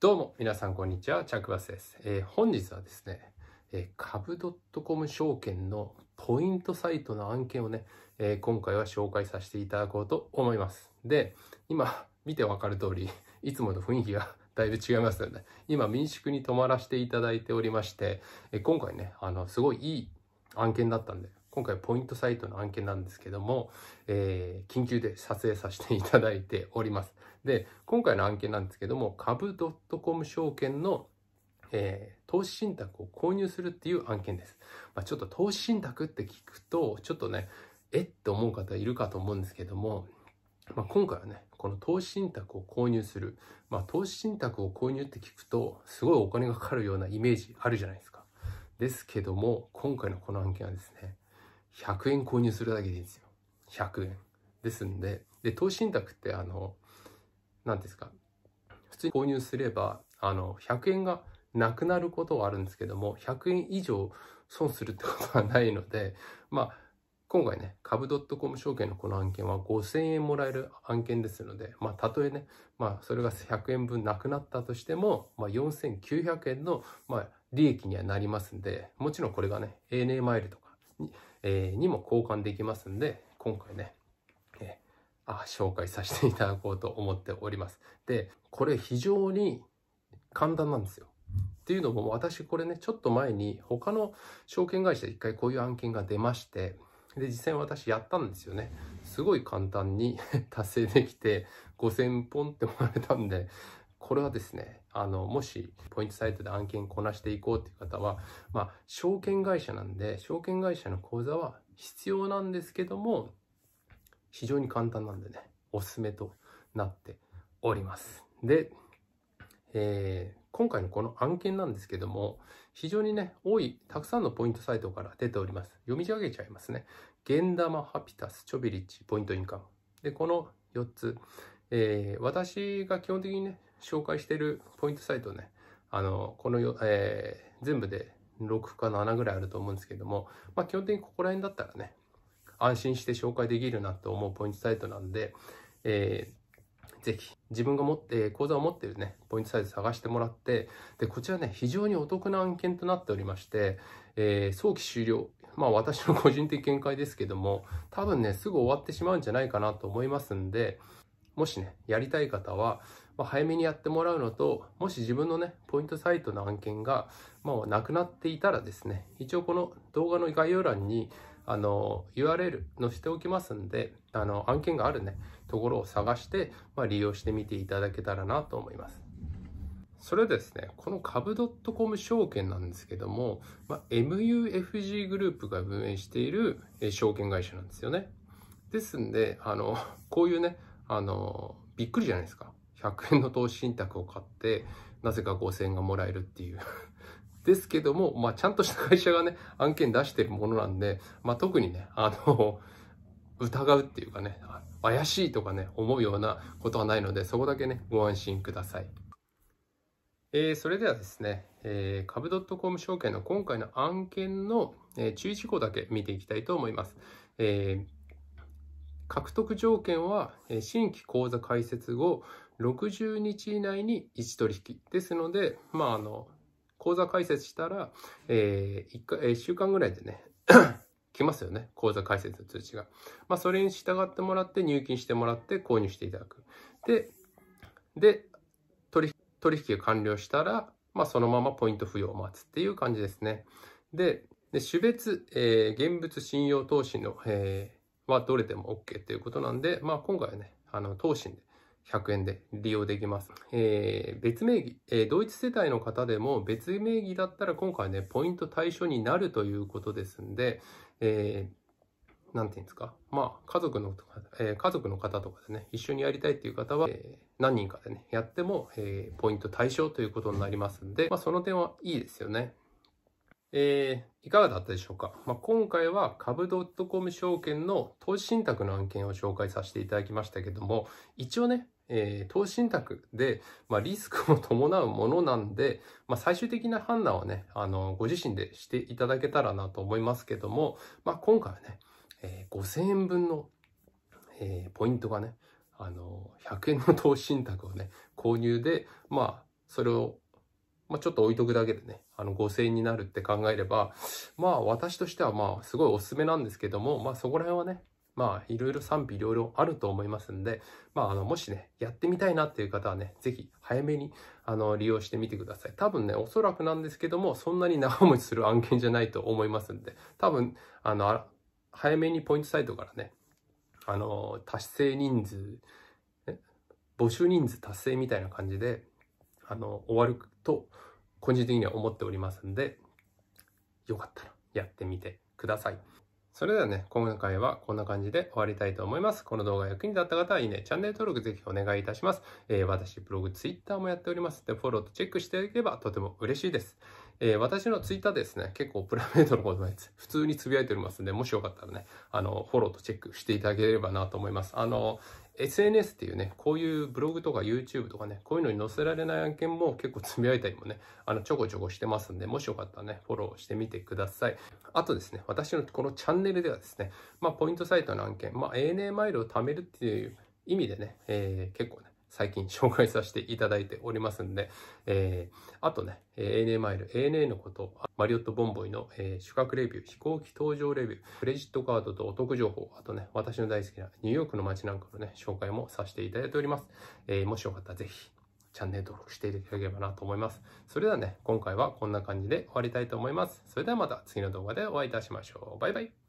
どうも、皆さん、こんにちは。チャックバスです。えー、本日はですね、えー、株 .com 証券のポイントサイトの案件をね、えー、今回は紹介させていただこうと思います。で、今、見てわかる通り、いつもの雰囲気が だいぶ違いますよね。今、民宿に泊まらせていただいておりまして、え今回ね、あの、すごいいい案件だったんで、今回ポイントサイトの案件なんですけども、えー、緊急で撮影させていただいております。で、今回の案件なんですけども、株 .com 証券の、えー、投資信託を購入するっていう案件です。まあ、ちょっと投資信託って聞くと、ちょっとね、えって思う方いるかと思うんですけども、まあ、今回はね、この投資信託を購入する。まあ、投資信託を購入って聞くと、すごいお金がかかるようなイメージあるじゃないですか。ですけども、今回のこの案件はですね、100円購入するだけでいいんですよ。100円。ですんで、で、投資信託ってあの、何ですか、普通に購入すれば、あの、100円がなくなることはあるんですけども、100円以上損するってことはないので、まあ、今回ね、株 .com 証券のこの案件は5000円もらえる案件ですので、まあ、たとえね、まあ、それが100円分なくなったとしても、まあ、4900円の、まあ、利益にはなりますんで、もちろんこれがね、ANA マイルとかに,、えー、にも交換できますんで、今回ね、え、あ紹介させていただこうと思っております。で、これ非常に簡単なんですよ。っていうのも私これね、ちょっと前に他の証券会社で一回こういう案件が出まして、で、実際私やったんですよね。すごい簡単に 達成できて、5000本ってもらえたんで、これはですね、あの、もし、ポイントサイトで案件こなしていこうっていう方は、まあ、証券会社なんで、証券会社の口座は必要なんですけども、非常に簡単なんでね、おすすめとなっております。で、えー、今回のこの案件なんですけども、非常にね、多い、たくさんのポイントサイトから出ております。読み上げちゃいますね。ゲンダマ、ハピタス、チョビリッチ、ポイントインカム。で、この4つ、えー、私が基本的にね、紹介しているポイントサイトね、あの、このよ、えー、全部で6か7ぐらいあると思うんですけども、まあ基本的にここら辺だったらね、安心して紹介できるなと思うポイントサイトなんで、えー、ぜひ自分が持って、口座を持ってるね、ポイントサイト探してもらって、で、こちらね、非常にお得な案件となっておりまして、えー、早期終了。まあ私の個人的見解ですけども、多分ね、すぐ終わってしまうんじゃないかなと思いますんで、もしね、やりたい方は、まあ、早めにやってもらうのと、もし自分のね、ポイントサイトの案件が、まあ、なくなっていたらですね、一応この動画の概要欄に、あの、URL 載せておきますんで、あの、案件があるね、ところを探して、まあ、利用してみていただけたらなと思います。それですね、この株 .com 証券なんですけども、まあ、MUFG グループが運営している証券会社なんですよね。ですんで、あの、こういうね、あの、びっくりじゃないですか。100円の投資信託を買って、なぜか5000円がもらえるっていう ですけども、まあ、ちゃんとした会社がね、案件出してるものなんで、まあ、特にね、あの、疑うっていうかね、怪しいとかね、思うようなことはないので、そこだけね、ご安心ください。えー、それではですね、えー、株 .com 証券の今回の案件の、えー、注意事項だけ見ていきたいと思います。えー獲得条件は、新規口座開設後60日以内に1取引。ですので、まあ、あの、口座開設したら、えー、1, か1週間ぐらいでね、来ますよね。口座開設の通知が。まあ、それに従ってもらって入金してもらって購入していただく。で、で、取引が完了したら、まあ、そのままポイント付与を待つっていう感じですね。で、で種別、えー、現物信用投資の、えーはどれでも OK っていうことなんで、まあ今回はね、あの、当信で100円で利用できます。えー、別名義、えー、同一世帯の方でも別名義だったら今回ね、ポイント対象になるということですんで、えー、なんていうんですか？まあ、家族の、えー、家族の方とかでね、一緒にやりたいっていう方は、えー、何人かでね、やっても、えー、ポイント対象ということになりますんで、まあ、その点はいいですよね。えー、いかがだったでしょうか、まあ、今回は株 .com 証券の投資信託の案件を紹介させていただきましたけども、一応ね、えー、投資信託で、まあ、リスクを伴うものなんで、まあ、最終的な判断はね、あの、ご自身でしていただけたらなと思いますけども、まあ、今回はね、えー、5000円分の、えー、ポイントがね、あの、100円の投資信託をね、購入で、まあ、それを、まあ、ちょっと置いとくだけでね、あの、5000円になるって考えれば、まあ、私としてはまあ、すごいおすすめなんですけども、まあ、そこら辺はね、まあ、いろいろ賛否両論あると思いますんで、まあ、あの、もしね、やってみたいなっていう方はね、ぜひ早めに、あの、利用してみてください。多分ね、おそらくなんですけども、そんなに長持ちする案件じゃないと思いますんで、多分、あの、早めにポイントサイトからね、あの、達成人数、募集人数達成みたいな感じで、あの、終わると、個人的には思っておりますんで、よかったらやってみてください。それではね、今回はこんな感じで終わりたいと思います。この動画が役に立った方はいいね、チャンネル登録ぜひお願いいたします。えー、私、ブログ、ツイッターもやっておりますので、フォローとチェックしていただければとても嬉しいです。えー、私のツイッターですね、結構プライベートのことも普通につぶやいておりますので、もしよかったらね、あの、フォローとチェックしていただければなと思います。あの、SNS っていうね、こういうブログとか YouTube とかね、こういうのに載せられない案件も結構つぶやいたりもね、あの、ちょこちょこしてますんで、もしよかったらね、フォローしてみてください。あとですね、私のこのチャンネルではですね、まあ、ポイントサイトの案件、まあ、ANA マイルを貯めるっていう意味でね、えー、結構ね、最近紹介させていただいておりますんで、えー、あとね、ANA マイル、ANA のこと、マリオット・ボンボイの、えー、宿泊レビュー、飛行機搭乗レビュー、クレジットカードとお得情報、あとね、私の大好きなニューヨークの街なんかのね、紹介もさせていただいております。えー、もしよかったらぜひ、チャンネル登録していただければなと思います。それではね、今回はこんな感じで終わりたいと思います。それではまた次の動画でお会いいたしましょう。バイバイ。